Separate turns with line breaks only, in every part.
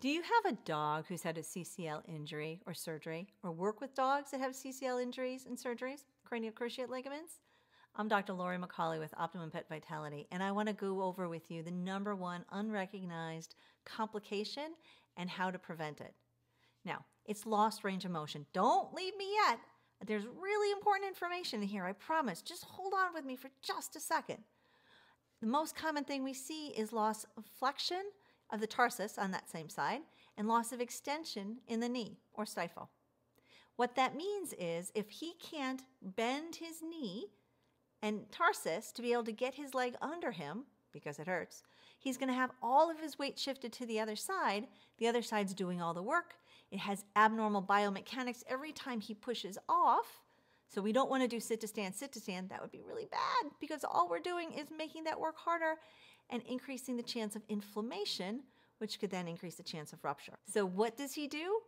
Do you have a dog who's had a CCL injury or surgery, or work with dogs that have CCL injuries and surgeries, cranial cruciate ligaments? I'm Dr. Laurie McCauley with Optimum Pet Vitality, and I want to go over with you the number one unrecognized complication and how to prevent it. Now, it's lost range of motion. Don't leave me yet. There's really important information here, I promise. Just hold on with me for just a second. The most common thing we see is loss of flexion of the tarsus on that same side and loss of extension in the knee or stifle. What that means is if he can't bend his knee and tarsus to be able to get his leg under him because it hurts, he's going to have all of his weight shifted to the other side. The other side's doing all the work. It has abnormal biomechanics every time he pushes off. So we don't want to do sit to stand, sit to stand. That would be really bad because all we're doing is making that work harder and increasing the chance of inflammation, which could then increase the chance of rupture. So what does he do?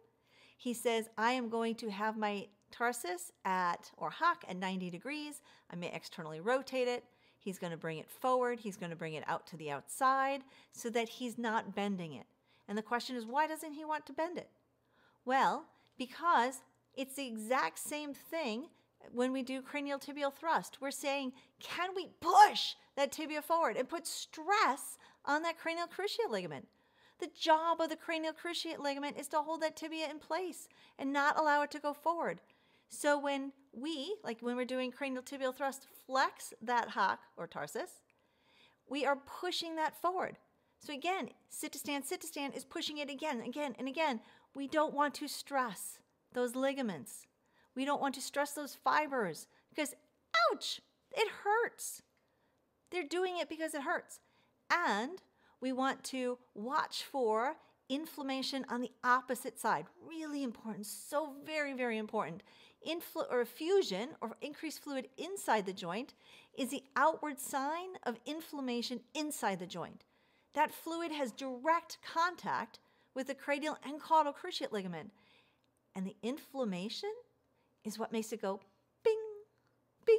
He says, I am going to have my tarsus at or hock at 90 degrees. I may externally rotate it. He's going to bring it forward. He's going to bring it out to the outside so that he's not bending it. And the question is, why doesn't he want to bend it? Well, because it's the exact same thing when we do cranial tibial thrust. We're saying, can we push that tibia forward and put stress on that cranial cruciate ligament? The job of the cranial cruciate ligament is to hold that tibia in place and not allow it to go forward. So when we, like when we're doing cranial tibial thrust, flex that hock or tarsus, we are pushing that forward. So again, sit to stand, sit to stand is pushing it again, again, and again. We don't want to stress those ligaments. We don't want to stress those fibers because, ouch, it hurts. They're doing it because it hurts. And we want to watch for inflammation on the opposite side. Really important, so very, very important. Infl- or fusion or increased fluid inside the joint is the outward sign of inflammation inside the joint. That fluid has direct contact with the cranial and caudal cruciate ligament. And the inflammation is what makes it go bing, bing.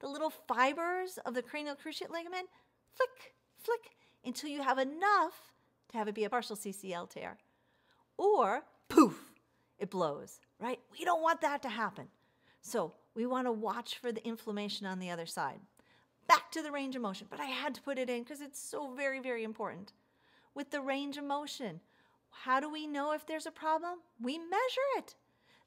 The little fibers of the cranial cruciate ligament flick, flick until you have enough to have it be a partial CCL tear. Or poof, it blows, right? We don't want that to happen. So we want to watch for the inflammation on the other side. Back to the range of motion, but I had to put it in because it's so very, very important. With the range of motion, how do we know if there's a problem? We measure it.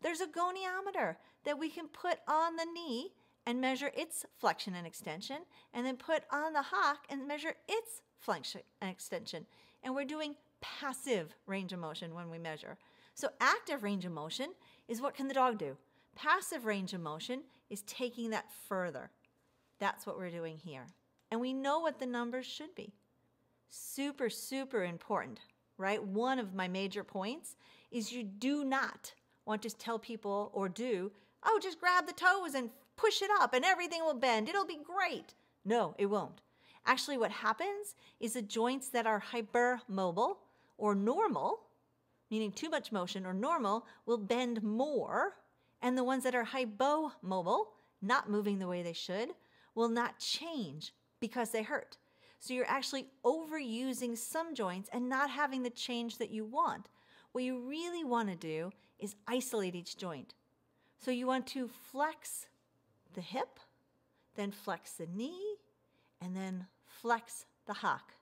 There's a goniometer that we can put on the knee and measure its flexion and extension, and then put on the hock and measure its flexion and extension. And we're doing passive range of motion when we measure. So active range of motion is what can the dog do? Passive range of motion is taking that further. That's what we're doing here. And we know what the numbers should be. Super, super important, right? One of my major points is you do not want to tell people or do, oh, just grab the toes and push it up and everything will bend. It'll be great. No, it won't. Actually, what happens is the joints that are hypermobile or normal, meaning too much motion or normal, will bend more. And the ones that are hypomobile, not moving the way they should, will not change because they hurt. So you're actually overusing some joints and not having the change that you want. What you really want to do is isolate each joint. So you want to flex the hip, then flex the knee, and then flex the hock.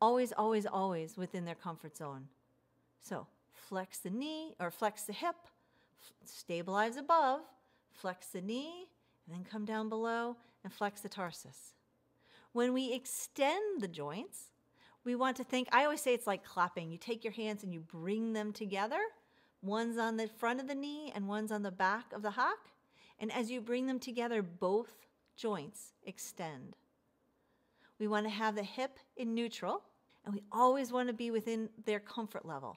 Always, always, always within their comfort zone. So flex the knee or flex the hip, stabilize above, flex the knee, and then come down below and flex the tarsus. When we extend the joints, we want to think, I always say it's like clapping. You take your hands and you bring them together. One's on the front of the knee and one's on the back of the hock. And as you bring them together, both joints extend. We want to have the hip in neutral, and we always want to be within their comfort level.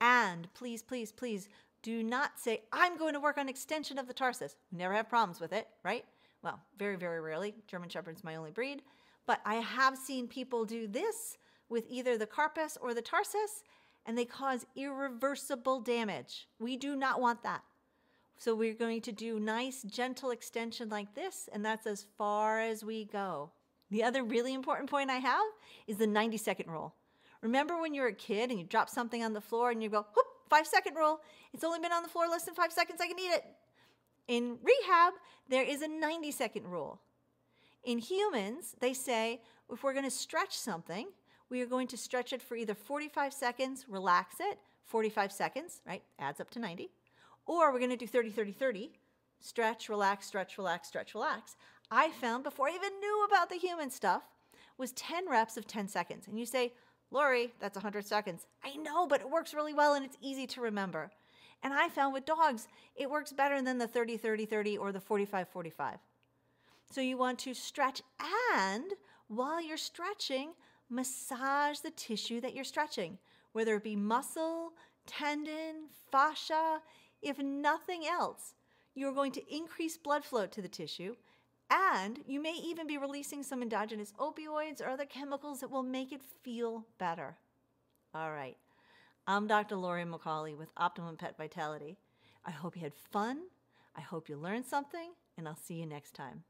And please, please, please do not say, I'm going to work on extension of the tarsus. We never have problems with it, right? Well, very, very rarely. German Shepherd's my only breed. But I have seen people do this with either the carpus or the tarsus, and they cause irreversible damage. We do not want that. So we're going to do nice, gentle extension like this, and that's as far as we go. The other really important point I have is the 90 second rule. Remember when you were a kid and you dropped something on the floor and you go, whoop, five second rule. It's only been on the floor less than five seconds. I can eat it. In rehab, there is a 90 second rule. In humans, they say if we're going to stretch something, we are going to stretch it for either 45 seconds, relax it, 45 seconds, right? Adds up to 90. Or we're going to do 30, 30, 30, stretch, relax, stretch, relax, stretch, relax. I found before I even knew about the human stuff was 10 reps of 10 seconds. And you say, Laurie, that's 100 seconds. I know, but it works really well and it's easy to remember. And I found with dogs, it works better than the 30, 30, 30 or the 45, 45. So you want to stretch and while you're stretching, massage the tissue that you're stretching, whether it be muscle, tendon, fascia. If nothing else, you're going to increase blood flow to the tissue, and you may even be releasing some endogenous opioids or other chemicals that will make it feel better. All right. I'm Dr. Laurie McCauley with Optimum Pet Vitality. I hope you had fun. I hope you learned something, and I'll see you next time.